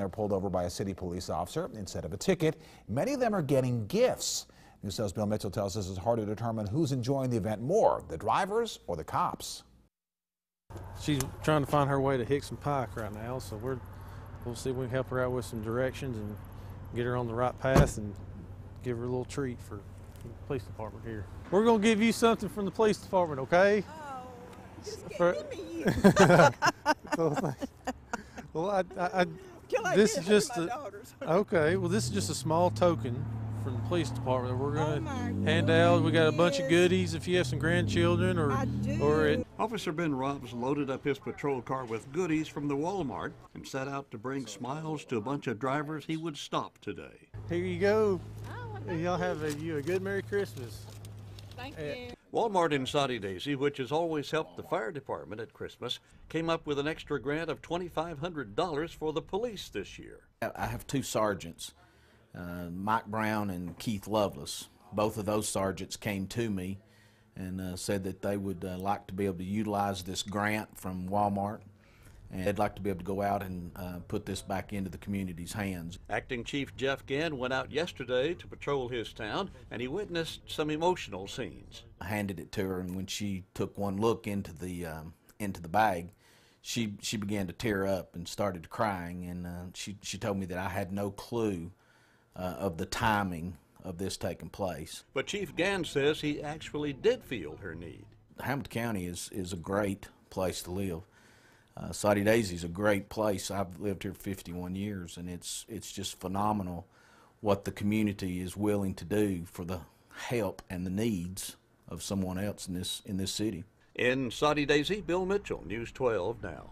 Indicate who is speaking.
Speaker 1: They're pulled over by a city police officer. Instead of a ticket, many of them are getting gifts. News 12's Bill Mitchell tells us it's hard to determine who's enjoying the event more, the drivers or the cops.
Speaker 2: She's trying to find her way to Hixson Pike right now, so we're we'll see if we can help her out with some directions and get her on the right path and give her a little treat for the police department here. We're gonna give you something from the police department, okay?
Speaker 3: Oh, just
Speaker 2: For-
Speaker 3: give me.
Speaker 2: So, thank- well, I, I, I
Speaker 3: I
Speaker 2: this
Speaker 3: get
Speaker 2: is just
Speaker 3: my
Speaker 2: a-
Speaker 3: daughters?
Speaker 2: okay. Well, this is just a small token from the police department. that We're
Speaker 3: Oh
Speaker 2: gonna
Speaker 3: my
Speaker 2: hand out. We got a bunch of goodies if you have some grandchildren or
Speaker 3: I do.
Speaker 2: or it,
Speaker 4: Officer Ben Robbs loaded up his patrol car with goodies from the Walmart and set out to bring smiles to a bunch of drivers he would stop today.
Speaker 2: here you go.
Speaker 3: Oh,
Speaker 2: Y'all have a, you a good Merry Christmas.
Speaker 3: Thank
Speaker 2: Eh,
Speaker 3: you.
Speaker 4: Walmart in Soddy Daisy, which has always helped the fire department at Christmas, came up with an extra grant of $2,500 for the police this year.
Speaker 5: I have two sergeants, uh, Mike Brown and Keith Lovelace. Both of those sergeants came to me and uh, said that they would uh, like to be able to utilize this grant from Walmart, and they'd like to be able to go out and uh, put this back into the community's hands.
Speaker 4: Acting Chief Jeff Gann went out yesterday to patrol his town and he witnessed some emotional scenes.
Speaker 5: I handed it to her, and when she took one look into the um, into the bag, she she began to tear up and started crying, and uh, she she told me that I had no clue uh, of the timing of this taking place.
Speaker 4: But Chief Gann says he actually did feel her need.
Speaker 5: Hamilton County is, is a great place to live. Uh, Soddy Daisy is a great place. I've lived here 51 years, and it's it's just phenomenal what the community is willing to do for the help and the needs of someone else in this in this city.
Speaker 4: In Soddy Daisy, Bill Mitchell, News 12 now.